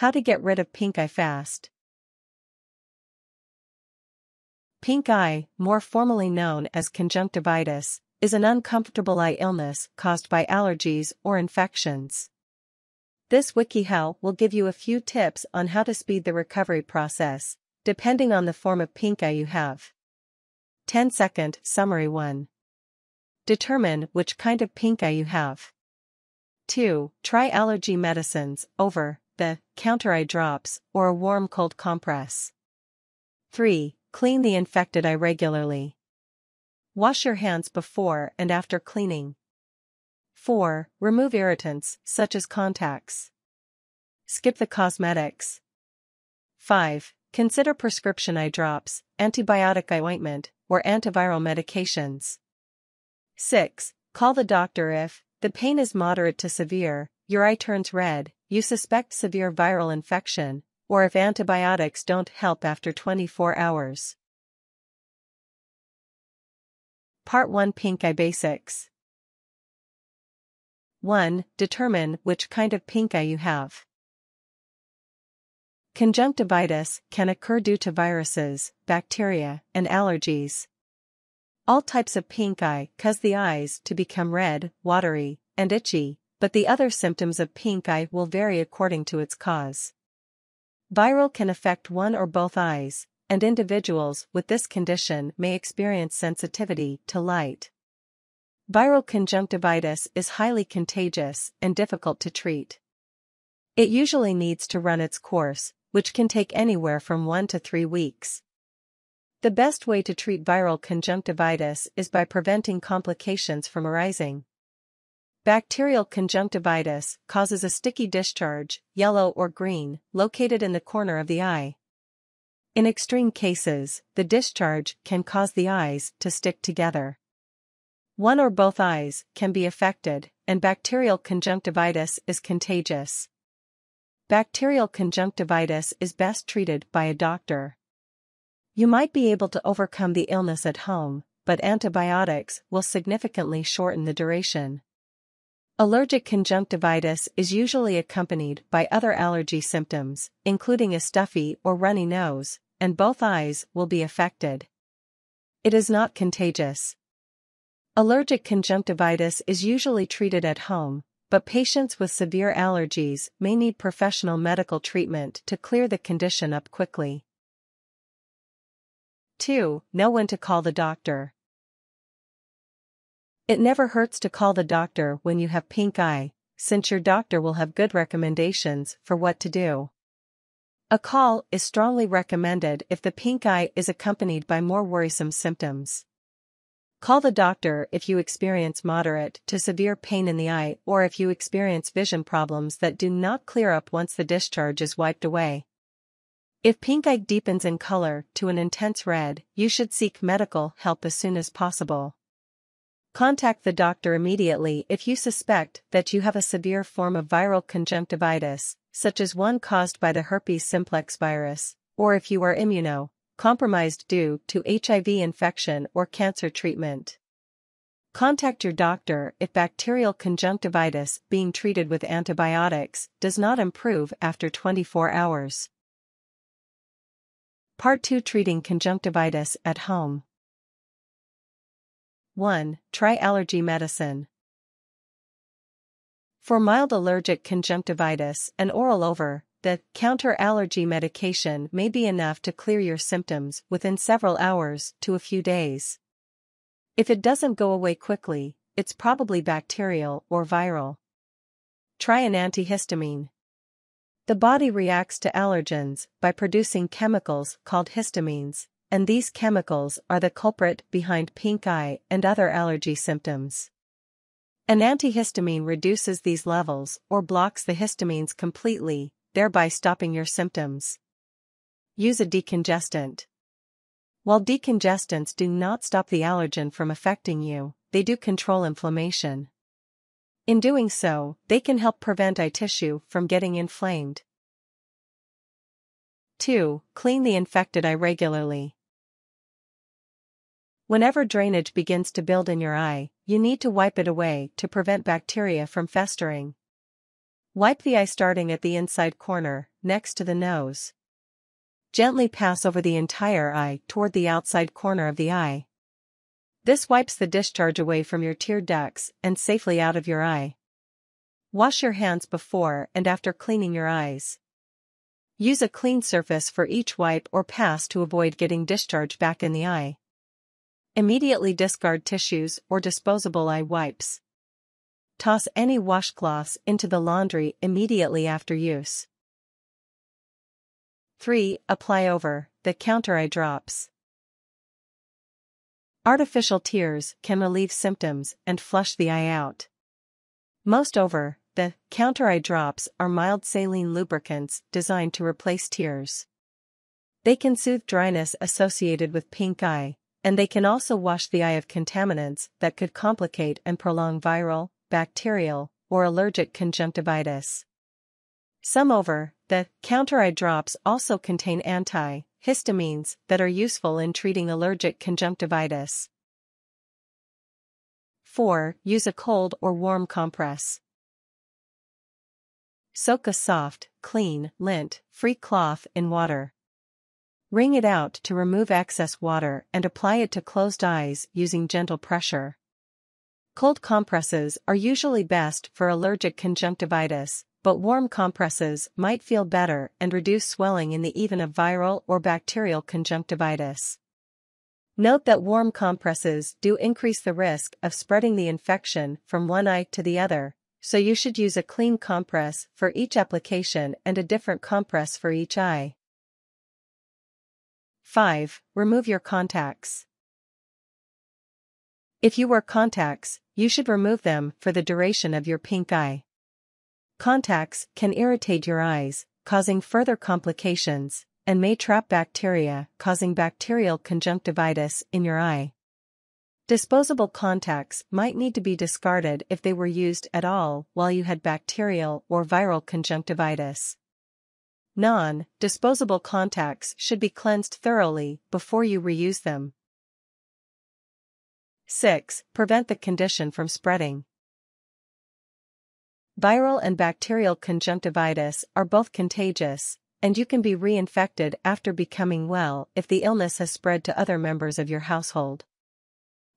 How to get rid of pink eye fast. Pink eye, more formally known as conjunctivitis, is an uncomfortable eye illness caused by allergies or infections. This WikiHow will give you a few tips on how to speed the recovery process, depending on the form of pink eye you have. 10 second summary 1. Determine which kind of pink eye you have. 2. Try allergy medicines over the counter eye drops or a warm cold compress. 3. Clean the infected eye regularly. Wash your hands before and after cleaning. 4. Remove irritants, such as contacts. Skip the cosmetics. 5. Consider prescription eye drops, antibiotic eye ointment, or antiviral medications. 6. Call the doctor if the pain is moderate to severe, your eye turns red, you suspect severe viral infection, or if antibiotics don't help after 24 hours. Part 1 Pink Eye Basics 1. Determine which kind of pink eye you have. Conjunctivitis can occur due to viruses, bacteria, and allergies. All types of pink eye cause the eyes to become red, watery, and itchy, but the other symptoms of pink eye will vary according to its cause. Viral can affect one or both eyes, and individuals with this condition may experience sensitivity to light. Viral conjunctivitis is highly contagious and difficult to treat. It usually needs to run its course, which can take anywhere from one to three weeks. The best way to treat viral conjunctivitis is by preventing complications from arising. Bacterial conjunctivitis causes a sticky discharge, yellow or green, located in the corner of the eye. In extreme cases, the discharge can cause the eyes to stick together. One or both eyes can be affected, and bacterial conjunctivitis is contagious. Bacterial conjunctivitis is best treated by a doctor. You might be able to overcome the illness at home, but antibiotics will significantly shorten the duration. Allergic conjunctivitis is usually accompanied by other allergy symptoms, including a stuffy or runny nose, and both eyes will be affected. It is not contagious. Allergic conjunctivitis is usually treated at home, but patients with severe allergies may need professional medical treatment to clear the condition up quickly. 2. Know when to call the doctor. It never hurts to call the doctor when you have pink eye, since your doctor will have good recommendations for what to do. A call is strongly recommended if the pink eye is accompanied by more worrisome symptoms. Call the doctor if you experience moderate to severe pain in the eye or if you experience vision problems that do not clear up once the discharge is wiped away. If pink eye deepens in color to an intense red, you should seek medical help as soon as possible. Contact the doctor immediately if you suspect that you have a severe form of viral conjunctivitis, such as one caused by the herpes simplex virus, or if you are immunocompromised due to HIV infection or cancer treatment. Contact your doctor if bacterial conjunctivitis being treated with antibiotics does not improve after 24 hours. Part 2 Treating Conjunctivitis at Home 1. Try allergy medicine. For mild allergic conjunctivitis, an oral over the counter allergy medication may be enough to clear your symptoms within several hours to a few days. If it doesn't go away quickly, it's probably bacterial or viral. Try an antihistamine. The body reacts to allergens by producing chemicals called histamines, and these chemicals are the culprit behind pink eye and other allergy symptoms. An antihistamine reduces these levels or blocks the histamines completely, thereby stopping your symptoms. Use a decongestant. While decongestants do not stop the allergen from affecting you, they do control inflammation. In doing so, they can help prevent eye tissue from getting inflamed. 2. Clean the infected eye regularly. Whenever drainage begins to build in your eye, you need to wipe it away to prevent bacteria from festering. Wipe the eye starting at the inside corner, next to the nose. Gently pass over the entire eye toward the outside corner of the eye. This wipes the discharge away from your tear ducts and safely out of your eye. Wash your hands before and after cleaning your eyes. Use a clean surface for each wipe or pass to avoid getting discharge back in the eye. Immediately discard tissues or disposable eye wipes. Toss any washcloths into the laundry immediately after use. 3. Apply over the counter eye drops. Artificial tears can relieve symptoms and flush the eye out. Most over the counter eye drops are mild saline lubricants designed to replace tears. They can soothe dryness associated with pink eye, and they can also wash the eye of contaminants that could complicate and prolong viral, bacterial, or allergic conjunctivitis. Some over the counter eye drops also contain antihistamines that are useful in treating allergic conjunctivitis. 4. Use a cold or warm compress. Soak a soft, clean, lint-free cloth in water. Wring it out to remove excess water and apply it to closed eyes using gentle pressure. Cold compresses are usually best for allergic conjunctivitis, but warm compresses might feel better and reduce swelling in the even of viral or bacterial conjunctivitis. Note that warm compresses do increase the risk of spreading the infection from one eye to the other, so you should use a clean compress for each application and a different compress for each eye. 5. Remove your contacts. If you wear contacts, you should remove them for the duration of your pink eye. Contacts can irritate your eyes, causing further complications, and may trap bacteria, causing bacterial conjunctivitis in your eye. Disposable contacts might need to be discarded if they were used at all while you had bacterial or viral conjunctivitis. Non-disposable contacts should be cleansed thoroughly before you reuse them. 6. Prevent the condition from spreading. Viral and bacterial conjunctivitis are both contagious, and you can be reinfected after becoming well if the illness has spread to other members of your household.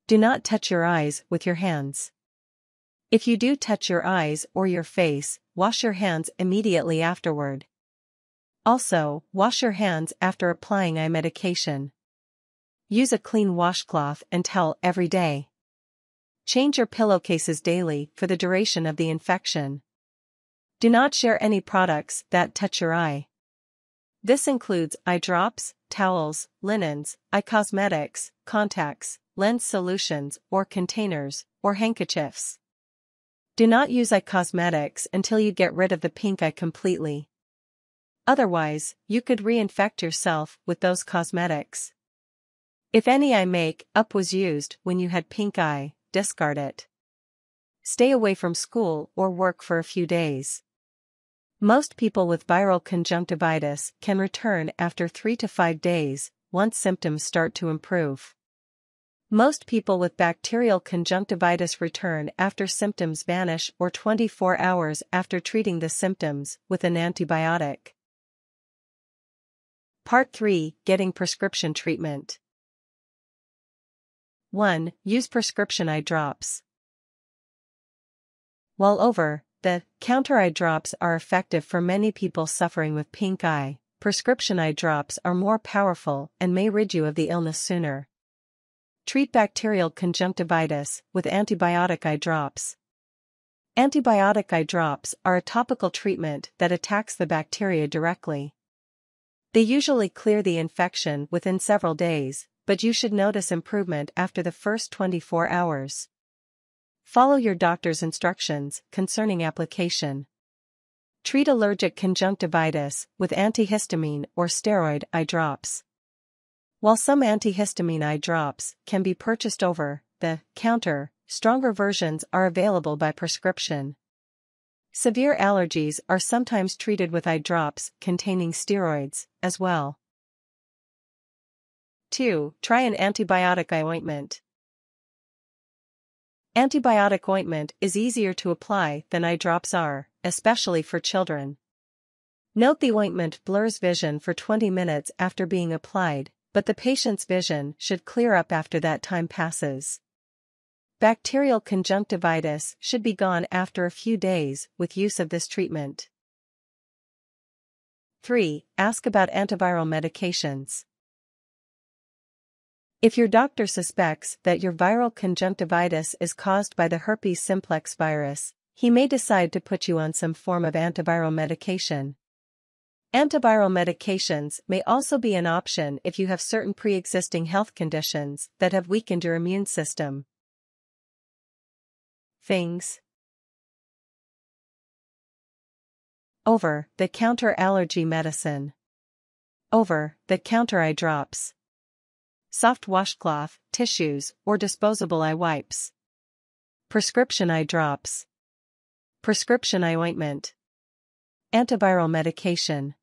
Do not touch your eyes with your hands. If you do touch your eyes or your face, wash your hands immediately afterward. Also, wash your hands after applying eye medication. Use a clean washcloth and towel every day. Change your pillowcases daily for the duration of the infection. Do not share any products that touch your eye. This includes eye drops, towels, linens, eye cosmetics, contacts, lens solutions or containers, or handkerchiefs. Do not use eye cosmetics until you get rid of the pink eye completely. Otherwise, you could reinfect yourself with those cosmetics. If any eye make up was used when you had pink eye, discard it. Stay away from school or work for a few days. Most people with viral conjunctivitis can return after 3 to 5 days once symptoms start to improve. Most people with bacterial conjunctivitis return after symptoms vanish or 24 hours after treating the symptoms with an antibiotic. Part 3 Getting Prescription Treatment 1. Use prescription eye drops. While over, the counter eye drops are effective for many people suffering with pink eye, prescription eye drops are more powerful and may rid you of the illness sooner. Treat bacterial conjunctivitis with antibiotic eye drops. Antibiotic eye drops are a topical treatment that attacks the bacteria directly. They usually clear the infection within several days, but you should notice improvement after the first 24 hours. Follow your doctor's instructions concerning application. Treat allergic conjunctivitis with antihistamine or steroid eye drops. While some antihistamine eye drops can be purchased over the counter, stronger versions are available by prescription. Severe allergies are sometimes treated with eye drops containing steroids as well. 2. Try an antibiotic ointment. Antibiotic ointment is easier to apply than eye drops are, especially for children. Note the ointment blurs vision for 20 minutes after being applied, but the patient's vision should clear up after that time passes. Bacterial conjunctivitis should be gone after a few days with use of this treatment. 3. Ask about antiviral medications. If your doctor suspects that your viral conjunctivitis is caused by the herpes simplex virus, he may decide to put you on some form of antiviral medication. Antiviral medications may also be an option if you have certain pre-existing health conditions that have weakened your immune system. Things Over the counter allergy medicine. Over the counter eye drops soft washcloth, tissues, or disposable eye wipes. Prescription eye drops. Prescription eye ointment. Antiviral medication.